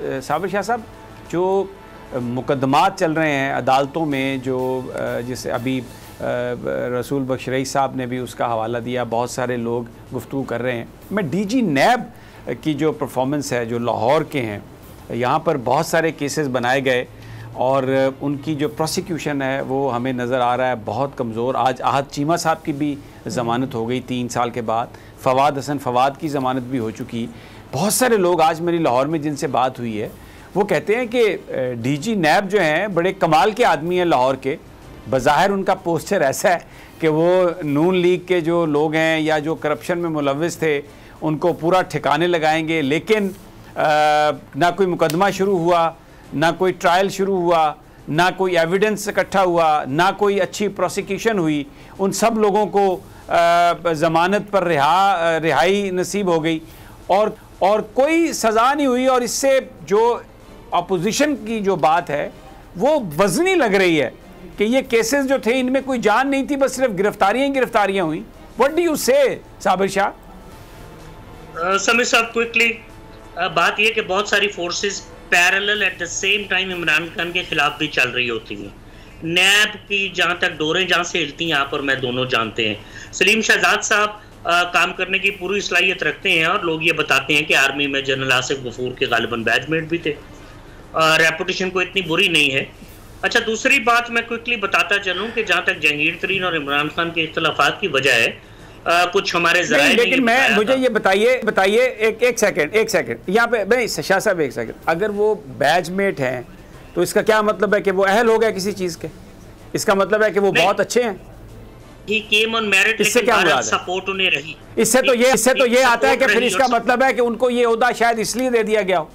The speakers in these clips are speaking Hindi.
साबिर शाह साहब, जो मुकदमात चल रहे हैं अदालतों में, जो जैसे अभी रसूल बख्श रईस साहब ने भी उसका हवाला दिया, बहुत सारे लोग गुफ्तु कर रहे हैं। मैं डी जी नैब की जो परफॉर्मेंस है, जो लाहौर के हैं, यहाँ पर बहुत सारे केसेस बनाए गए और उनकी जो प्रोसिक्यूशन है, वो हमें नज़र आ रहा है बहुत कमज़ोर। आज आहद चीमा साहब की भी ज़मानत हो गई तीन साल के बाद। फवाद हसन फवाद की ज़मानत भी हो चुकी। बहुत सारे लोग आज मेरी लाहौर में जिनसे बात हुई है वो कहते हैं कि डीजी नैब जो हैं बड़े कमाल के आदमी हैं लाहौर के। बज़ाहिर उनका पोस्टर ऐसा है कि वो नून लीग के जो लोग हैं या जो करप्शन में मुलविस थे उनको पूरा ठिकाने लगाएँगे। लेकिन आ, ना कोई मुकदमा शुरू हुआ ना कोई ट्रायल शुरू हुआ ना कोई एविडेंस इकट्ठा हुआ ना कोई अच्छी प्रोसिक्यूशन हुई। उन सब लोगों को ज़मानत पर रिहा रिहाई नसीब हो गई। और और कोई सज़ा नहीं हुई और इससे जो अपोजिशन की जो बात है, वो वजनी लग रही है कि ये केसेस जो थे, इनमें कोई जान नहीं थी, बस सिर्फ़ गिरफ्तारियाँ ही गिरफ्तारियाँ हुई। वट डू यू से साबिर शाह? समीर साहब क्विकली बात यह कि बहुत सारी forces parallel at the same time Imran Khan के खिलाफ भी चल रही होती हैं। नैब की जहाँ तक डोरें जहाँ से हिलती हैं, आप और मैं दोनों जानते हैं। सलीम शहजाद साहब काम करने की पूरी सलाहियत रखते हैं और लोग ये बताते हैं कि आर्मी में जनरल आसिफ गफूर के गालिबन बैचमेट भी थे। रेपुटेशन को इतनी बुरी नहीं है। अच्छा दूसरी बात मैं क्विकली बताता चलूँ कि जहाँ तक जहांगीर तरीन और इमरान खान के इख्तलाफात की वजह है आ, कुछ हमारे जराए लेकिन मैं मुझे ये बताइए बताइए एक एक सेकंड एक सेकंड यहाँ पे नहीं शाह साहब एक सेकंड अगर वो बैचमेट हैं तो इसका क्या मतलब है कि वो अहल हो गया किसी चीज़ के? इसका मतलब है कि वो बहुत अच्छे हैं? He came on merit, इससे क्या मुराद सपोर्ट उन्हें रही। इससे तो ये इससे तो ये आता है कि फिर इसका मतलब है कि उनको ये उहदा शायद इसलिए दे दिया गया हो।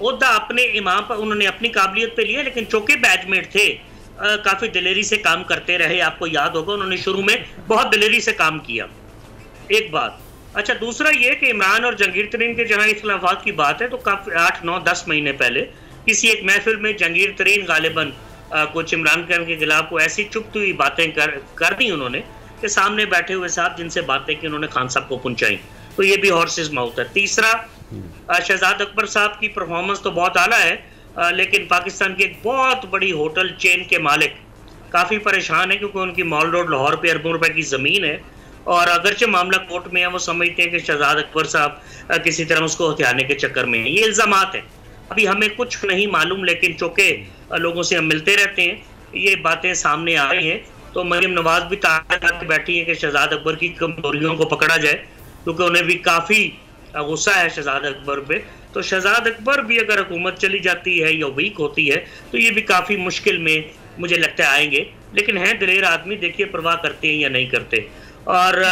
उहदा अपने इमाम पर उन्होंने अपनी काबिलियत पे लिया लेकिन चौके बैचमेट थे आ, काफ़ी दिलेरी से काम करते रहे आपको याद होगा उन्होंने शुरू में बहुत दिलेरी से काम किया। एक बात। अच्छा दूसरा ये कि इमरान और जंगीर तरीन के जहाँ इख्लाफात की बात है तो काफ़ी आठ नौ दस महीने पहले किसी एक महफिल में जंगीर तरीन गालिबन कुछ इमरान खान के खिलाफ को ऐसी चुपती हुई बातें कर कर दी उन्होंने कि सामने बैठे हुए साहब जिनसे बातें की उन्होंने खान साहब को पहुंचाई। तो ये भी हॉर्सेज माउथ है। तीसरा शहजाद अकबर साहब की परफॉर्मेंस तो बहुत आला है लेकिन पाकिस्तान की एक बहुत बड़ी होटल चेन के मालिक काफ़ी परेशान है क्योंकि उनकी मॉल रोड लाहौर पे अरबों रुपए की ज़मीन है और अगरचे मामला कोर्ट में है, वो समझते हैं कि शहजाद अकबर साहब किसी तरह उसको हथियाने के चक्कर में है। ये इल्ज़ाम हैं। अभी हमें कुछ नहीं मालूम, लेकिन चूँकि लोगों से हम मिलते रहते हैं, ये बातें सामने आ रही हैं तो मरियम नवाज़ भी ताकत बैठी है कि शहजाद अकबर की कमजोरियों को पकड़ा जाए, क्योंकि उन्हें भी काफ़ी गुस्सा है शहजाद अकबर पे। तो शहजाद अकबर भी अगर हुकूमत चली जाती है, या वीक होती है तो ये भी काफ़ी मुश्किल में मुझे लगता है आएँगे। लेकिन हैं दिलेर आदमी, देखिए परवाह करते हैं या नहीं करते। और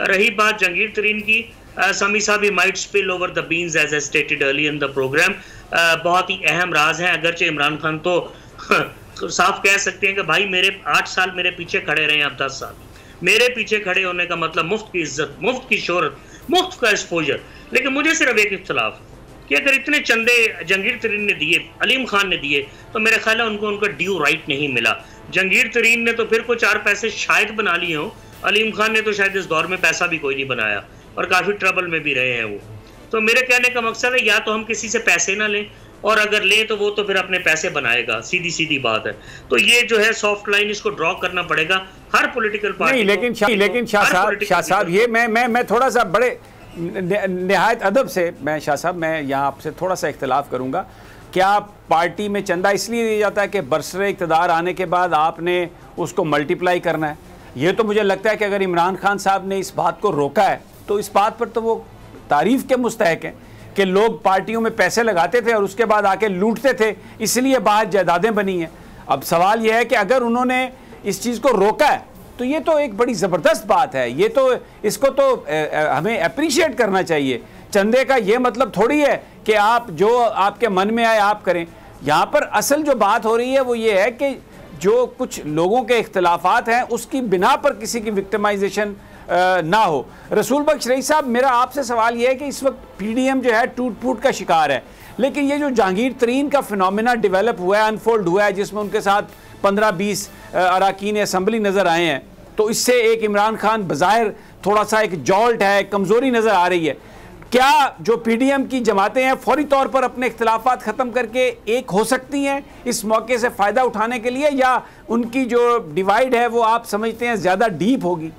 रही बात जंगीर तरीन की समी साहब might spill over the beans as a stated early in the program बहुत ही अहम राज हैं। अगरचे इमरान खान तो साफ़ कह सकते हैं कि भाई मेरे आठ साल मेरे पीछे खड़े रहे हैं अब दस साल। मेरे पीछे खड़े होने का मतलब मुफ़्त की इज़्ज़त, मुफ़्त की शोहरत, मुफ़्त का एक्सपोजर लेकिन मुझे सिर्फ़ एक इख्तलाफ कि अगर इतने चंदे जंगीर तरीन ने दिए, अलीम खान ने दिए तो मेरा ख्याल है उनको, उनका ड्यू राइट नहीं मिला। जंगीर तरीन ने तो फिर कुछ चार पैसे शायद बना लिए हों। अलीम खान ने तो शायद इस दौर में पैसा भी कोई नहीं बनाया और काफ़ी ट्रबल में भी रहे हैं वो। तो मेरे कहने का मकसद है या तो हम किसी से पैसे ना लें और अगर ले तो वो तो फिर अपने पैसे बनाएगा। सीधी सीधी बात है। तो ये जो है सॉफ्ट लाइन इसको ड्रॉ करना पड़ेगा। हर पॉलिटिकल पार्टी लेकिन शाह, लेकिन शाह साहब शाह साहब ये मैं मैं मैं थोड़ा सा बड़े नहायत अदब से मैं शाह साहब मैं यहाँ आपसे थोड़ा सा इख्तलाफ करूँगा। क्या पार्टी में चंदा इसलिए दिया जाता है कि बरसर इकतदार आने के बाद आपने उसको मल्टीप्लाई करना है? ये तो मुझे लगता है कि अगर इमरान खान साहब ने इस बात को रोका है तो इस बात पर तो वो तारीफ़ के मुस्तक हैं कि लोग पार्टियों में पैसे लगाते थे और उसके बाद आके लूटते थे, इसलिए बाहर जायदादें बनी हैं। अब सवाल यह है कि अगर उन्होंने इस चीज़ को रोका है तो ये तो एक बड़ी ज़बरदस्त बात है। ये तो इसको तो हमें अप्रिशिएट करना चाहिए। चंदे का ये मतलब थोड़ी है कि आप जो आपके मन में आए, आप करें। यहाँ पर असल जो बात हो रही है, वो ये है कि जो कुछ लोगों के इख्तलाफात हैं, उसकी बिना पर किसी की विक्टमाइजेशन ना हो। रसूल बख्श रही साहब, मेरा आपसे सवाल यह है कि इस वक्त पी डी एम जो है टूट फूट का शिकार है। लेकिन ये जो जहांगीर तरीन का फिनमिना डिवेलप हुआ है अनफोल्ड हुआ है, जिसमें उनके साथ पंद्रह बीस अरकान असम्बली नज़र आए हैं तो इससे एक इमरान खान बाहिर थोड़ा सा एक जॉल्ट है कमज़ोरी नज़र आ रही है। क्या जो पीडीएम की जमातें हैं फौरी तौर पर अपने इख्तलाफात ख़त्म करके एक हो सकती हैं इस मौके से फ़ायदा उठाने के लिए या उनकी जो डिवाइड है वो आप समझते हैं ज़्यादा डीप होगी?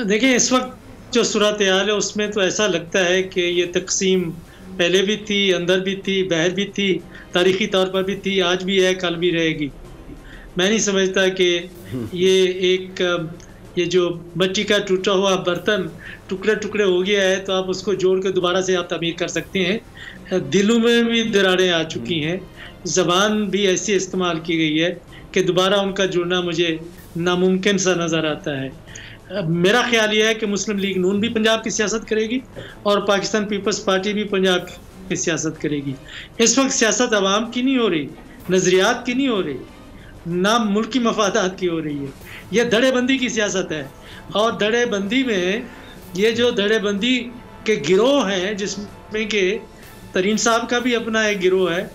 देखिए इस वक्त जो सूरत हाल है उसमें तो ऐसा लगता है कि ये तकसीम पहले भी थी अंदर भी थी बाहर भी थी तारीखी तौर पर भी थी आज भी है कल भी रहेगी। मैं नहीं समझता कि ये एक ये जो मट्टी का टूटा हुआ बर्तन टुकड़े टुकड़े हो गया है तो आप उसको जोड़ के दोबारा से आप तमीर कर सकते हैं। दिलों में भी दरारें आ चुकी हैं। ज़बान भी ऐसी इस्तेमाल की गई है कि दोबारा उनका जुड़ना मुझे नामुमकिन सा नज़र आता है। मेरा ख्याल ये है कि मुस्लिम लीग नून भी पंजाब की सियासत करेगी और पाकिस्तान पीपल्स पार्टी भी पंजाब की सियासत करेगी। इस वक्त सियासत आवाम की नहीं हो रही, नज़रियात की नहीं हो रही। ना मुल्की मफादात की हो रही है। यह धड़ेबंदी की सियासत है। और धड़ेबंदी में ये जो धड़ेबंदी के गिरोह हैं, जिसमें के तरीन साहब का भी अपना एक गिरोह है,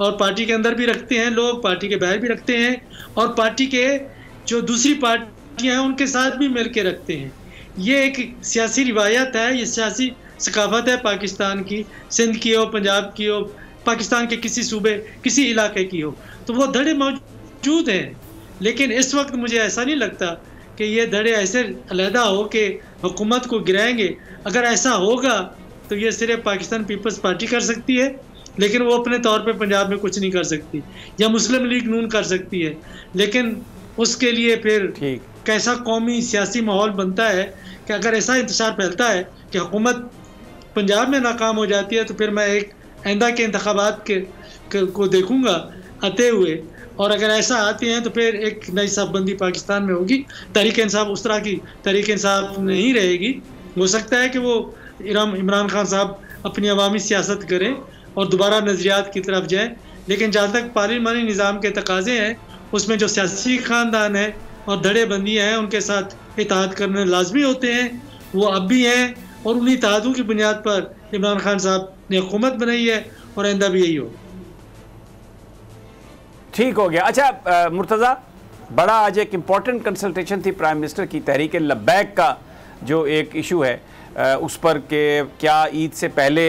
और पार्टी के अंदर भी रखते हैं लोग, पार्टी के बाहर भी रखते हैं, और पार्टी के जो दूसरी पार्टियाँ हैं, उनके साथ भी मिल के रखते हैं। ये एक सियासी रिवायत है, ये सियासी सकाफत है पाकिस्तान की, सिंध की हो, पंजाब की हो, पाकिस्तान के किसी सूबे, किसी इलाके की हो। तो वो धड़े मौजूद हैं। लेकिन इस वक्त मुझे ऐसा नहीं लगता कि ये धड़े ऐसे अलहदा हो कि हुकूमत को गिराएँगे। अगर ऐसा होगा तो ये सिर्फ़ पाकिस्तान पीपल्स पार्टी कर सकती है लेकिन वो अपने तौर पे पंजाब में कुछ नहीं कर सकती या मुस्लिम लीग नून कर सकती है। लेकिन उसके लिए फिर कैसा कौमी सियासी माहौल बनता है कि अगर ऐसा इंतज़ार फैलता है कि हुकूमत पंजाब में नाकाम हो जाती है तो फिर मैं एक आइंदा के इंतबात के, के को देखूँगा आते हुए। और अगर ऐसा आती हैं तो फिर एक नई साफबंदी पाकिस्तान में होगी। तहरीक इंसाफ उस तरह की तहरीक इंसाफ नहीं रहेगी। हो सकता है कि वो इराम इमरान खान साहब अपनी अवामी सियासत करें और दोबारा नज़रियात की तरफ़ जाएँ। लेकिन जहाँ तक पार्लिमानी निज़ाम के तकाजे हैं, उसमें जो सियासी ख़ानदान है और धड़े बंदियाँ हैं, उनके साथ इतिहाद करने लाजमी होते हैं, वो अब भी हैं और उन्हीं इतिहादों की बुनियाद पर इमरान खान साहब ने हुकूमत बनाई है और आइंदा भी यही हो ठीक हो गया। अच्छा मुर्तज़ा बड़ा आज एक इंपॉर्टेंट कंसल्टेशन थी प्राइम मिनिस्टर की तहरीक लबैक का जो एक इशू है। आ, उस पर के क्या ईद से पहले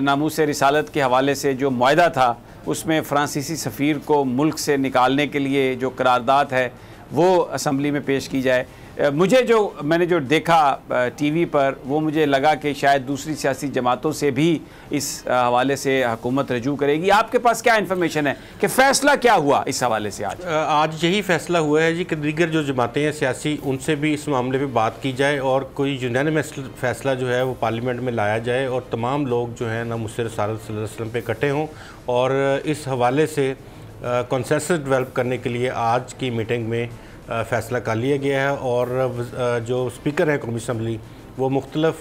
नामूस रिसालत के हवाले से जो माहा था उसमें फ्रांसीसी सफ़ीर को मुल्क से निकालने के लिए जो करारदाद है वो असम्बली में पेश की जाए। मुझे जो, मैंने जो देखा टीवी पर, वो मुझे लगा कि शायद दूसरी सियासी जमातों से भी इस हवाले से हुकूमत रजू करेगी। आपके पास क्या इन्फॉर्मेशन है कि फ़ैसला क्या हुआ इस हवाले से आज? आज यही फैसला हुआ है जी कि दीगर जो जमातें हैं सियासी, उनसे भी इस मामले पर बात की जाए और कोई यूनानिमस फैसला जो है वो पार्लियामेंट में लाया जाए और तमाम लोग जो हैं ना मुसर वसल्लम पे इकट्ठे हों और इस हवाले से कॉन्सेंसस डेवलप करने के लिए आज की मीटिंग में फ़ैसला कर लिया गया है और जो स्पीकर है कौमी असम्बली, वो मुख्तलफ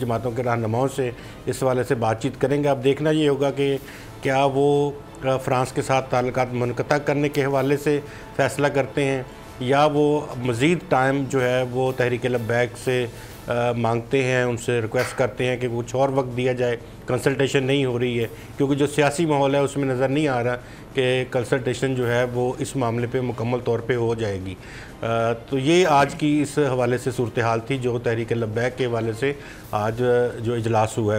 जमातों के रहनुमाओं से इस हवाले से बातचीत करेंगे। अब देखना ये होगा कि क्या वो फ्रांस के साथ ताल्लुक मनकता करने के हवाले से फ़ैसला करते हैं या वो मज़ीद टाइम जो है वो तहरीक लबैक से आ, मांगते हैं उनसे रिक्वेस्ट करते हैं कि कुछ और वक्त दिया जाए। कंसल्टेशन नहीं हो रही है क्योंकि जो सियासी माहौल है उसमें नज़र नहीं आ रहा कि कंसल्टेशन जो है वो इस मामले पे मुकम्मल तौर पे हो जाएगी। आ, तो ये आज की इस हवाले से सूरत हाल थी जो तहरीक लब्बैक के हवाले से आज जो इजलास हुआ है।